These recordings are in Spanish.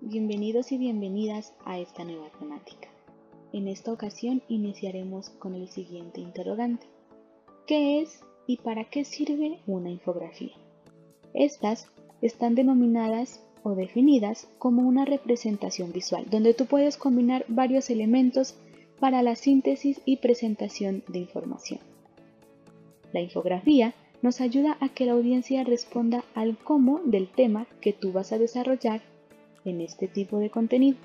bienvenidos y bienvenidas a esta nueva temática. En esta ocasión iniciaremos con el siguiente interrogante. ¿Qué es y para qué sirve una infografía? Estas están denominadas o definidas como una representación visual, donde tú puedes combinar varios elementos para la síntesis y presentación de información. La infografía nos ayuda a que la audiencia responda al cómo del tema que tú vas a desarrollar en este tipo de contenido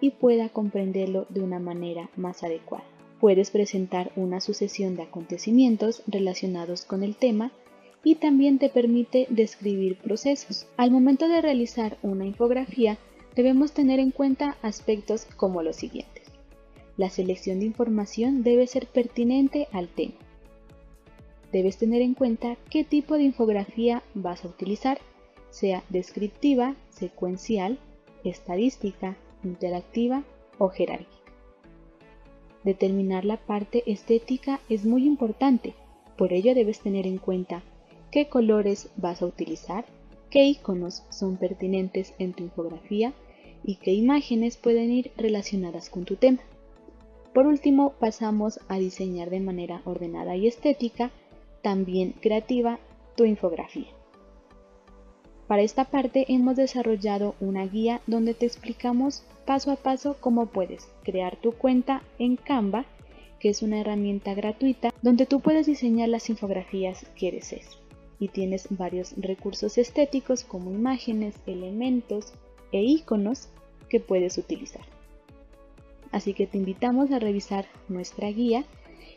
y pueda comprenderlo de una manera más adecuada. Puedes presentar una sucesión de acontecimientos relacionados con el tema y también te permite describir procesos. Al momento de realizar una infografía, debemos tener en cuenta aspectos como los siguientes. La selección de información debe ser pertinente al tema. Debes tener en cuenta qué tipo de infografía vas a utilizar, sea descriptiva, secuencial, estadística, interactiva o jerárquica. Determinar la parte estética es muy importante, por ello debes tener en cuenta qué colores vas a utilizar, qué iconos son pertinentes en tu infografía y qué imágenes pueden ir relacionadas con tu tema. Por último, pasamos a diseñar de manera ordenada y estética, también creativa, tu infografía. Para esta parte hemos desarrollado una guía donde te explicamos paso a paso cómo puedes crear tu cuenta en Canva, que es una herramienta gratuita donde tú puedes diseñar las infografías que desees y tienes varios recursos estéticos como imágenes, elementos e iconos que puedes utilizar. Así que te invitamos a revisar nuestra guía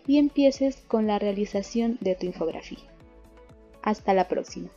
y empieces con la realización de tu infografía. Hasta la próxima.